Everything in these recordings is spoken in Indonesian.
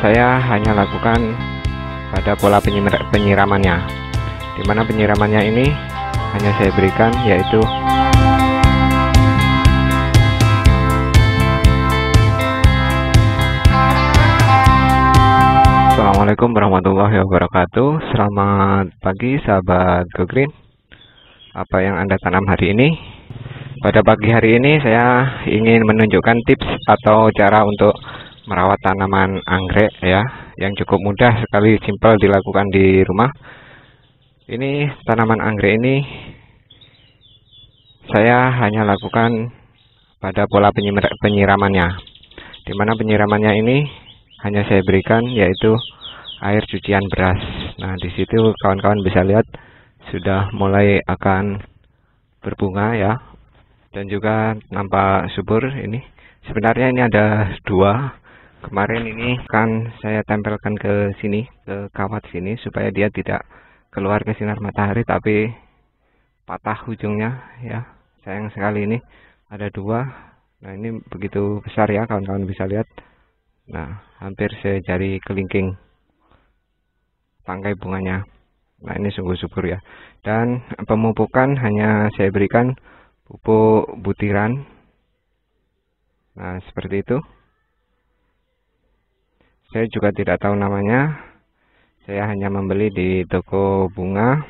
saya hanya lakukan pada pola penyir- penyiramannya. Di mana penyiramannya ini hanya saya berikan yaitu Assalamualaikum warahmatullahi wabarakatuh. Selamat pagi sahabat Go Green. Apa yang Anda tanam hari ini? Pada pagi hari ini saya ingin menunjukkan tips atau cara untuk merawat tanaman anggrek ya Yang cukup mudah sekali simpel dilakukan di rumah Ini tanaman anggrek ini Saya hanya lakukan pada pola penyiramannya Di mana penyiramannya ini hanya saya berikan yaitu air cucian beras. Nah, di situ kawan-kawan bisa lihat sudah mulai akan berbunga ya. Dan juga nampak subur ini. Sebenarnya ini ada dua. Kemarin ini kan saya tempelkan ke sini, ke kawat sini supaya dia tidak keluar ke sinar matahari tapi patah ujungnya ya. Sayang sekali ini ada dua. Nah, ini begitu besar ya kawan-kawan bisa lihat. Nah, hampir sejari kelingking tangkai bunganya. Nah, ini sungguh subur ya. Dan pemupukan hanya saya berikan pupuk butiran. Nah, seperti itu. Saya juga tidak tahu namanya. Saya hanya membeli di toko bunga.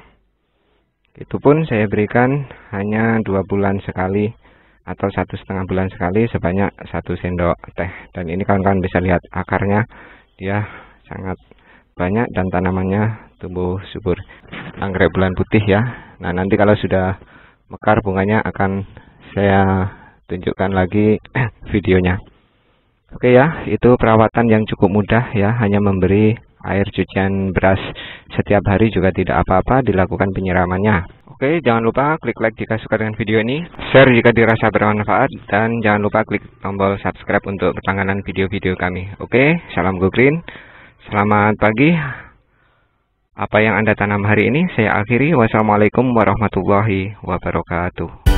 Itu pun saya berikan hanya dua bulan sekali atau satu setengah bulan sekali sebanyak satu sendok teh. Dan ini kawan-kawan bisa lihat akarnya. Dia sangat banyak dan tanamannya tumbuh subur. Anggrek bulan putih ya. Nah nanti kalau sudah mekar bunganya akan saya tunjukkan lagi videonya oke ya itu perawatan yang cukup mudah ya hanya memberi air cucian beras setiap hari juga tidak apa-apa dilakukan penyiramannya Oke, jangan lupa klik like jika suka dengan video ini, share jika dirasa bermanfaat, dan jangan lupa klik tombol subscribe untuk berlangganan video-video kami. Oke, salam go green. Selamat pagi. Apa yang Anda tanam hari ini, saya akhiri. Wassalamualaikum warahmatullahi wabarakatuh.